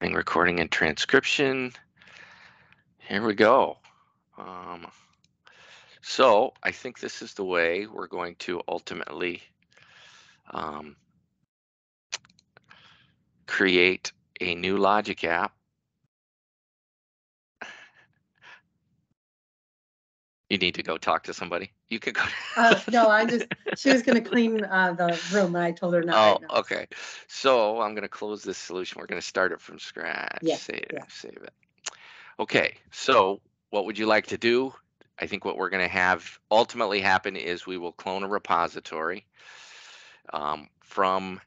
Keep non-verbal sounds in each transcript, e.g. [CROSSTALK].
recording and transcription. Here we go. Um, so I think this is the way we're going to ultimately um, create a new Logic app. You need to go talk to somebody. You could go. [LAUGHS] Uh, no, I just, she was gonna clean, uh, the room and I told her Oh, not right now. okay. So I'm going to close this solution. We're going to start it from scratch. Yeah, Save, yeah. save it. Okay, so what would you like to do? I think what we're going to have ultimately happen is we will clone a repository um, from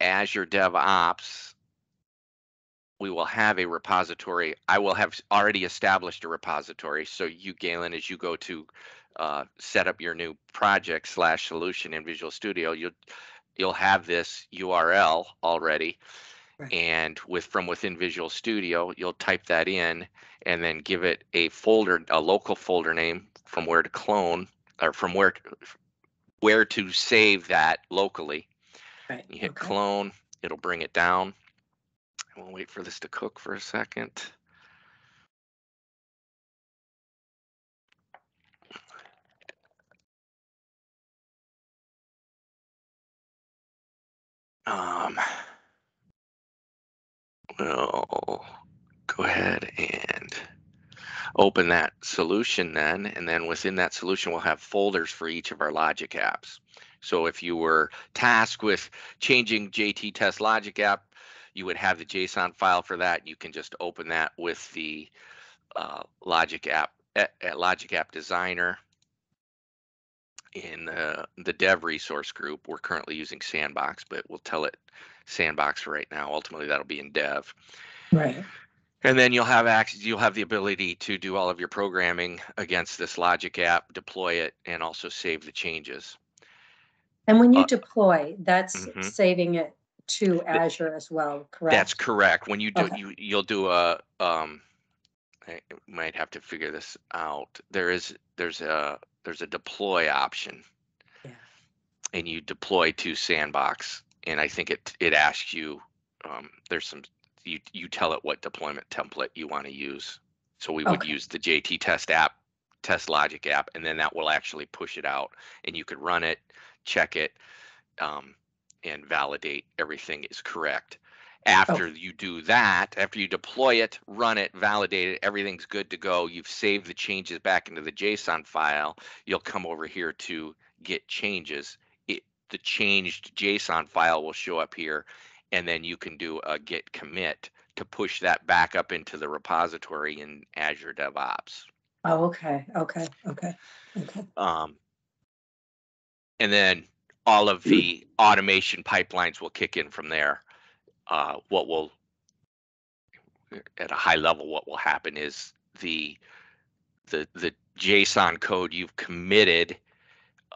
Azure DevOps. We will have a repository. I will have already established a repository. So you, Galen, as you go to uh, set up your new project slash solution in Visual Studio, you'll you'll have this URL already. Right. And with from within Visual Studio, you'll type that in and then give it a folder, a local folder name from where to clone or from where to, where to save that locally. Right, You hit okay. clone, it'll bring it down. We'll wait for this to cook for a second. Um, we'll go ahead and open that solution then, and then within that solution, we'll have folders for each of our logic apps. So if you were tasked with changing JT Test Logic app, you would have the JSON file for that. You can just open that with the uh, Logic app at, at Logic App Designer in the, the dev resource group. We're currently using Sandbox, but we'll tell it Sandbox for right now. Ultimately, that'll be in dev. Right, And then you'll have access, you'll have the ability to do all of your programming against this Logic app, deploy it, and also save the changes. and when you Uh, deploy, that's mhm. saving it to Azure as well, correct? That's correct. When you do, Okay. you, you'll do a, um, I might have to figure this out. There is, there's a, there's a deploy option. Yeah. And you deploy to Sandbox, and I think it, it asks you, um, there's some, you, you tell it what deployment template you want to use. So we would Okay. use the JT test app, test logic app, and then that will actually push it out and you could run it, check it, um, and validate everything is correct. After you do that, after you deploy it, run it, validate it, everything's good to go. You've saved the changes back into the JSON file. You'll come over here to Git changes. It, the changed JSON file will show up here, and then you can do a git commit to push that back up into the repository in Azure DevOps. Oh, okay, okay, okay, okay, Um, and then all of the automation pipelines will kick in from there. Uh, what will, at a high level, what will happen is the the the JSON code you've committed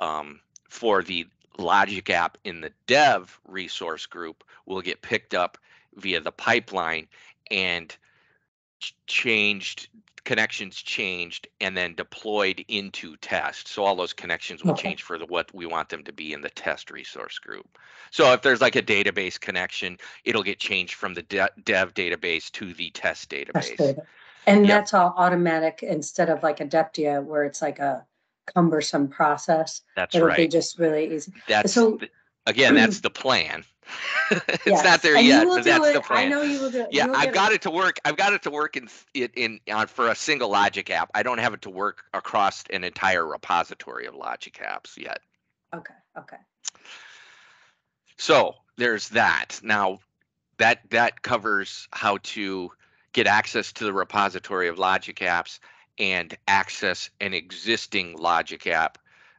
um, for the Logic app in the dev resource group will get picked up via the pipeline and changed connections changed and then deployed into test. So all those connections will Okay. change for the what we want them to be in the test resource group. So if there's like a database connection, it'll get changed from the de- dev database to the test database. good. And Yep. that's all automatic instead of like Adeptia where it's like a cumbersome process. That's It'll be just really easy. That's so- the- again, that's [CLEARS THROAT] the plan. [LAUGHS] it's Yes, not there and yet, but that's it. the I plan. know you will do it. Yeah, I've got it to work. I've got it to work in in, in on for a single Logic app. I don't have it to work across an entire repository of Logic apps yet. Okay, okay, So there's that. Now that that covers how to get access to the repository of Logic apps and access an existing Logic app.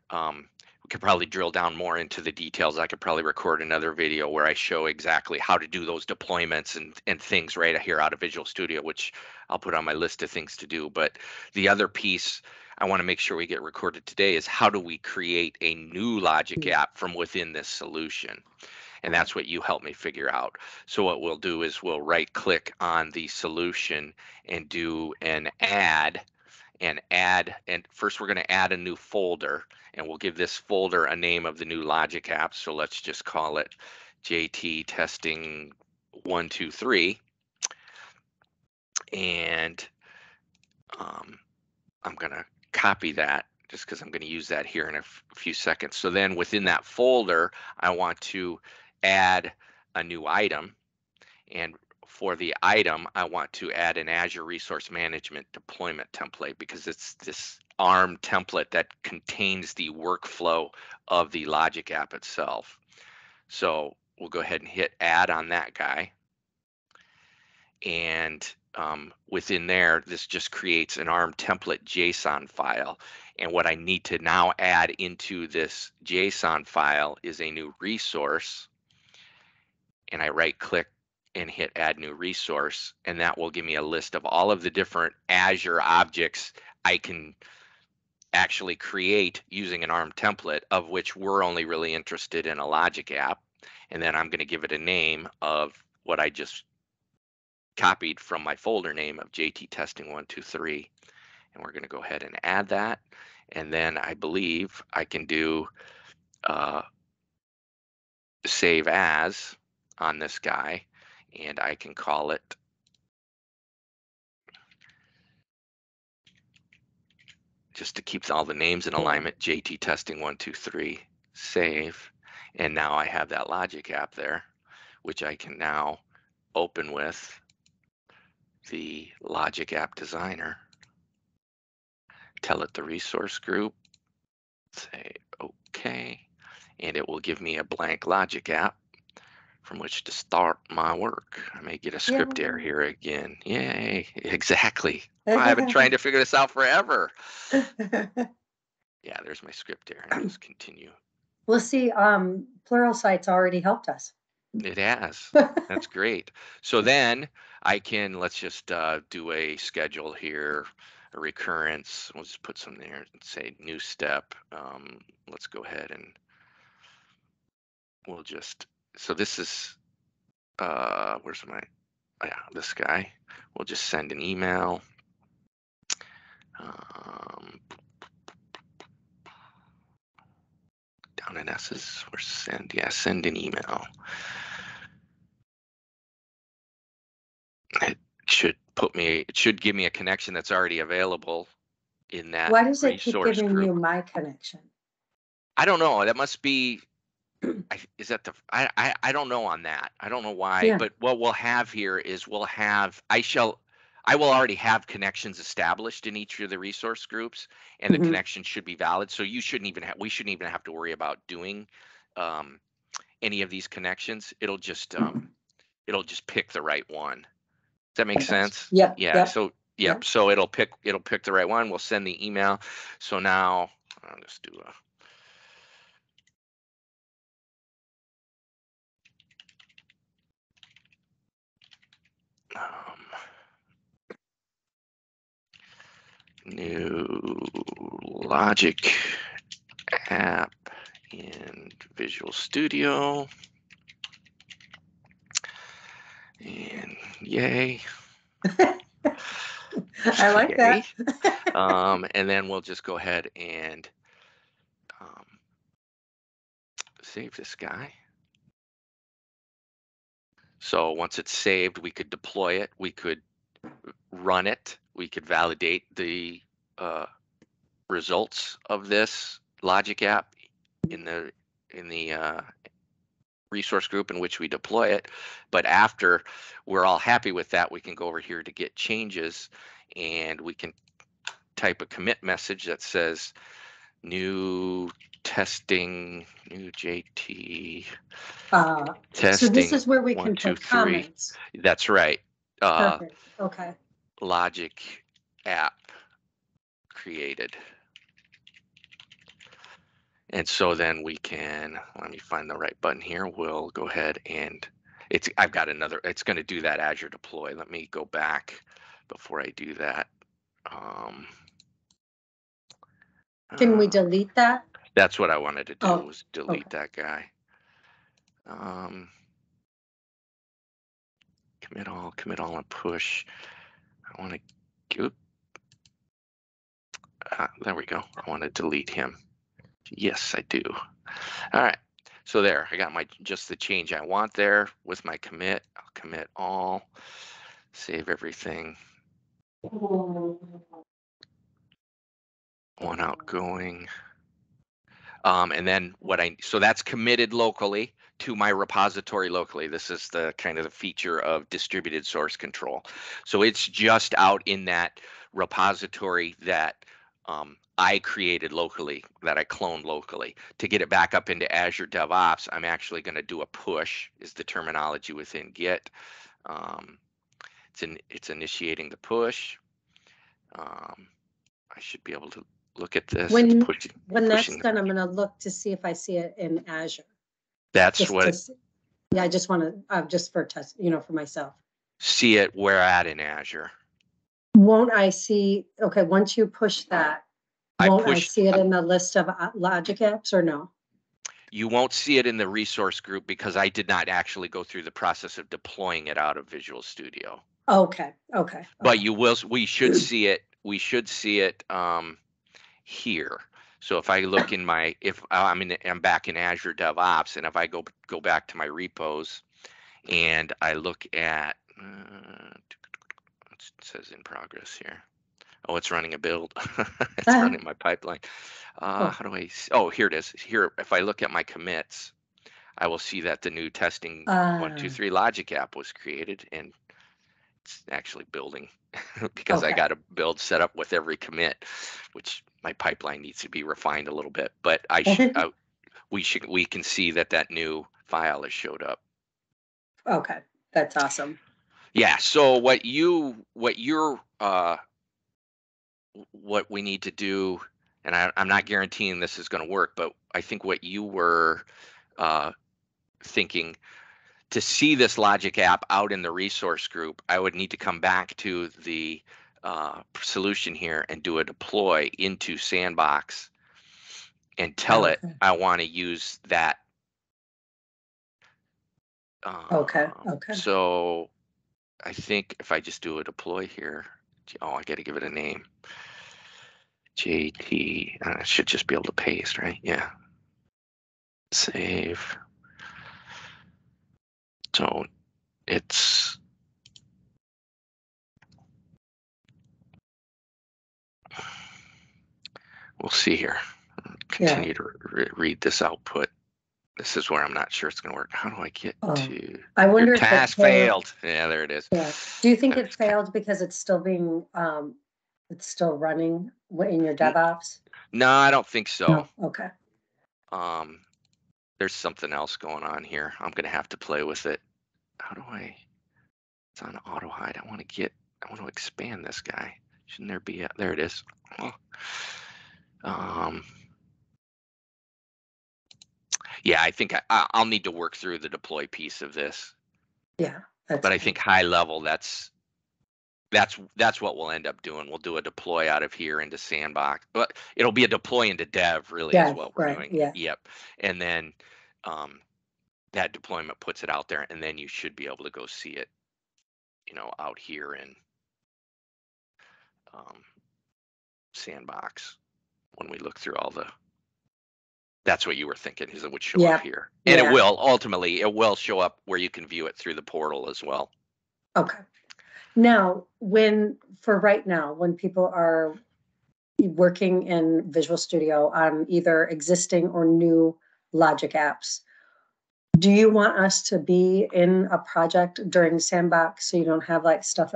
Um, could probably drill down more into the details. I could probably record another video where I show exactly how to do those deployments and, and things right here out of Visual Studio, which I'll put on my list of things to do. But the other piece I want to make sure we get recorded today is how do we create a new Logic Mm. app from within this solution? And that's what you helped me figure out. So what we'll do is we'll right click on the solution and do an add and add and first we're going to add a new folder and we'll give this folder a name of the new logic app so let's just call it jt testing one two three and um, I'm gonna copy that just because I'm going to use that here in a few seconds. So then within that folder, I want to add a new item. And for the item, I want to add an Azure Resource Management deployment template because it's this ARM template that contains the workflow of the Logic app itself. So we'll go ahead and hit add on that guy. And um, within there, this just creates an ARM template JSON file. And what I need to now add into this JSON file is a new resource. And I right click and hit add new resource. And that will give me a list of all of the different Azure objects I can actually create using an ARM template, of which we're only really interested in a Logic app. And then I'm going to give it a name of what I just copied from my folder name of JT testing 123. And we're going to go ahead and add that. And then I believe I can do uh, save as on this guy. And I can call it just to keep all the names in alignment, JT testing 123, save. And now I have that logic app there, which I can now open with the Logic App Designer, tell it the resource group, say OK, and it will give me a blank Logic app from which to start my work. I may get a script error here again. Yay, [LAUGHS] exactly. I've been trying to [LAUGHS] figure this out forever. [LAUGHS] Yeah, there's my script error. And just continue. We'll see, um, sites already helped us. It has. That's [LAUGHS] great. So then I can, let's just uh, do a schedule here, a recurrence. We'll just put some there and say new step. Um, let's go ahead and we'll just, so this is, uh, where's my, yeah, this guy. We'll just send an email. Um, down in S's, or send, yeah, send an email. it should put me it should give me a connection that's already available in that Why does it keep giving group. you my connection? I don't know. That must be. [CLEARS THROAT] I, is that the? I, I I don't know on that. I don't know why. Yeah. But what we'll have here is we'll have. I shall. I will already have connections established in each of the resource groups, and the connection should be valid. So you shouldn't even have. We shouldn't even have to worry about doing um, any of these connections. It'll just um, it'll just pick the right one. Does that make Okay. sense? Yep, Yeah, yep. so, yep, so it'll pick, it'll pick the right one. We'll send the email. So now, I'll just do a. New Logic app in Visual Studio. And yay. [LAUGHS] I like that. Um, and then we'll just go ahead and um, save this guy. So once it's saved, we could deploy it. We could run it. We could validate the uh, results of this logic app in the in the uh, resource group in which we deploy it. But after we're all happy with that, we can go over here to Git changes and we can type a commit message that says new testing, new JT Uh, so this is where we one, can two, put three. comments. That's right. Uh, Perfect, okay. logic app created. And so then we can, let me find the right button here. We'll go ahead and it's, I've got another, it's going to do that Azure deploy. Let me go back before I do that. Um, Can we uh, delete that? That's what I wanted to do Oh, was delete okay. that guy. Um, commit all, commit all and push. I want to. Ah, there we go. I want to delete him. Yes, I do. All right. So there, I got my just the change I want there with my commit. I'll commit all, save everything, one outgoing. Um, and then what I, so that's committed locally to my repository locally. This is the kind of the feature of distributed source control. So it's just out in that repository that um, I created locally, that I cloned locally. To get it back up into Azure DevOps, I'm actually going to do a push, is the terminology within Git. Um, it's in, it's initiating the push. Um, I should be able to look at this. When- pushing- When that's done, I'm gonna look to see if I see it in Azure. That's just what, s- Yeah, I just wanna, uh, just for test, you know, for myself. see it where at in Azure. Won't I see, okay, once you push that, I won't I see it in the list of uh, logic apps or no? You won't see it in the resource group because I did not actually go through the process of deploying it out of Visual Studio. Okay, okay. But okay. you will, we should see it, we should see it um here. So if I look [COUGHS] in my, if I'm in, I'm back in Azure DevOps and if I go, go back to my repos and I look at, uh, it says in progress here. Oh, it's running a build. [LAUGHS] It's Ah. running my pipeline. Uh, Oh. how do I? oh, here it is. Here, if I look at my commits, I will see that the new testing one, two, Ah. logic app was created and it's actually building [LAUGHS] because I got a build set up with every commit, which my pipeline needs to be refined a little bit, but I should, I- we should, we can see that that new file has showed up. Okay, that's awesome. Yeah, so what you, what you're, uh, what we need to do, and I, I'm not guaranteeing this is gonna work, but I think what you were, uh, thinking, to see this logic app out in the resource group, I would need to come back to the, uh, solution here and do a deploy into Sandbox and tell it, Okay. I wanna use that. Okay, um, okay. So I think if I just do a deploy here, oh, I gotta give it a name. JT, uh, I should just be able to paste, right? Yeah. Save. So it's. We'll see here. Continue to re- read this output. This is where I'm not sure it's gonna work. How do I get Oh, to? I wonder Your if task failed. Yeah, there it is. Yeah. Do you think it failed because it's still being, um, it's still running in your DevOps? No, I don't think so. Okay, Um, there's something else going on here. I'm gonna have to play with it. How do I? It's on auto hide. I want to get. I want to expand this guy. Shouldn't there be? A, there it is. Oh. Um. Yeah, I think I, I- I'll need to work through the deploy piece of this, yeah. but I think high level, that's that's that's what we'll end up doing. We'll do a deploy out of here into Sandbox, but it'll be a deploy into Dev. Really, is Dev, what we're right, doing. yeah. Yep, and then um, that deployment puts it out there, and then you should be able to go see it, you know, out here in um, Sandbox when we look through all the. That's what you were thinking, is it would show Yeah, up here, and yeah. it will ultimately. It will show up where you can view it through the portal as well. Okay. Now, when, for right now, when people are working in Visual Studio on either existing or new Logic apps, do you want us to be in a project during Sandbox so you don't have like stuff?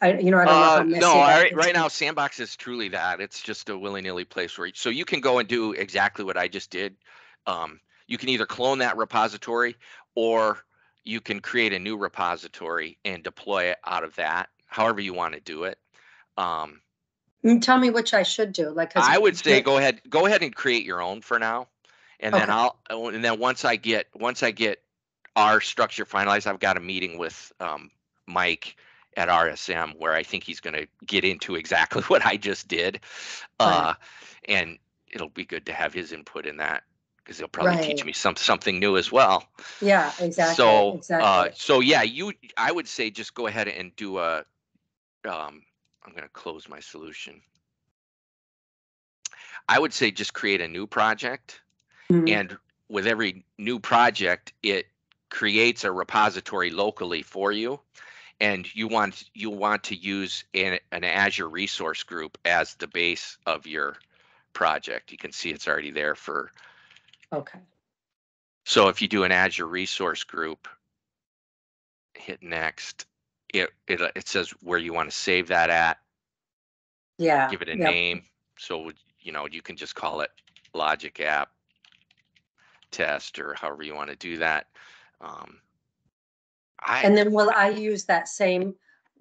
I, you know, I don't know Uh, no, I, right now Sandbox is truly that. It's just a willy-nilly place where, so you can go and do exactly what I just did. Um, you can either clone that repository or you can create a new repository and deploy it out of that, however you want to do it. Um, Mm, Tell me which I should do, like. I would say go ahead, go ahead and create your own for now. And then Okay. I'll, oh, and then once I get, once I get our structure finalized, I've got a meeting with um, Mike at RSM where I think he's going to get into exactly [LAUGHS] what I just did. Right. Uh, and it'll be good to have his input in that because he'll probably teach me some, something new as well. Yeah, exactly, So, uh, so yeah, you, I would say just go ahead and do a, um, I'm gonna close my solution. I would say just create a new project Mhm. and with every new project, it creates a repository locally for you. And you want you want to use an, an Azure resource group as the base of your project. You can see it's already there for Okay, so if you do an Azure resource group, hit next, it it it says where you want to save that at, yeah. give it a yep, name. So you know you can just call it Logic App Test or however you want to do that. Um, I And then will I use that same,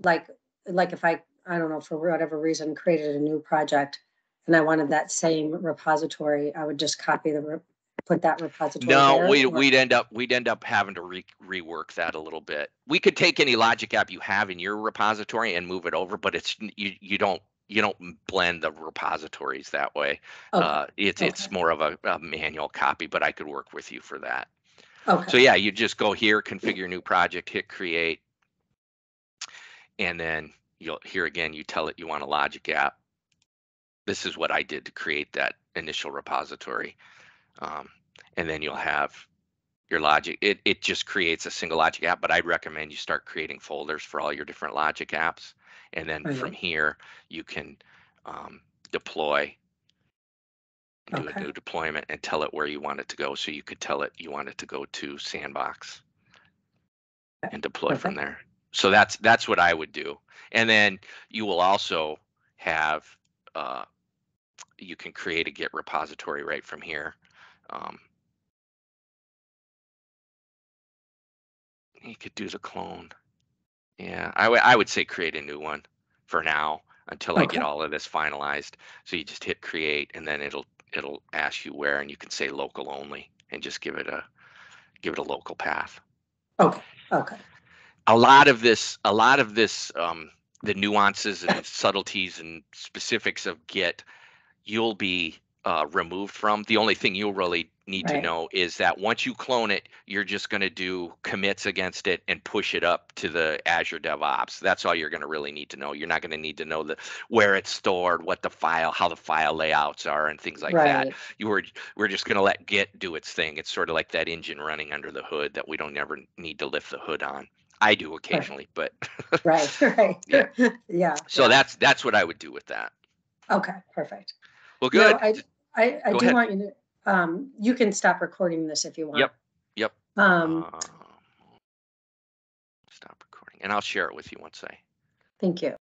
like, like if I, I don't know, for whatever reason, created a new project and I wanted that same repository, I would just copy the, re- put that repository No, we, we'd end up, we'd end up having to re, rework that a little bit. We could take any logic app you have in your repository and move it over, but it's, you, you don't, you don't blend the repositories that way. Okay, Uh, it's, it's more of a, a manual copy, but I could work with you for that. So yeah, you just go here, configure new project, hit create. And then you'll, here again, you tell it you want a logic app. This is what I did to create that initial repository. Um, and then you'll have your logic. It, it just creates a single logic app, but I'd recommend you start creating folders for all your different logic apps. And then from here, you can um, deploy do Okay. a new deployment and tell it where you want it to go. So you could tell it you want it to go to Sandbox and deploy from there. So that's that's what I would do. And then you will also have uh, you can create a Git repository right from here. Um, you could do the clone. Yeah, I would I would say create a new one for now until I Okay. get all of this finalized. So you just hit create and then it'll it'll ask you where and you can say local only and just give it a give it a local path. okay, okay, A lot of this a lot of this um the nuances and subtleties and specifics of Git you'll be uh, removed from. The only thing you'll really need to know is that once you clone it, you're just going to do commits against it and push it up to the Azure DevOps. That's all you're going to really need to know. You're not going to need to know the where it's stored, what the file, how the file layouts are, and things like that. right, You were we're just going to let Git do its thing. It's sort of like that engine running under the hood that we don't ever need to lift the hood on. I do occasionally, but [LAUGHS] right, [LAUGHS] right. Yeah. [LAUGHS] Yeah. so yeah. that's that's what I would do with that. Okay, perfect. Well, No, good. I, I, I do ahead. want you to, um, you can stop recording this if you want. Yep, yep. Um, Um, stop recording, and I'll share it with you once I. thank you.